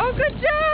Oh, good job.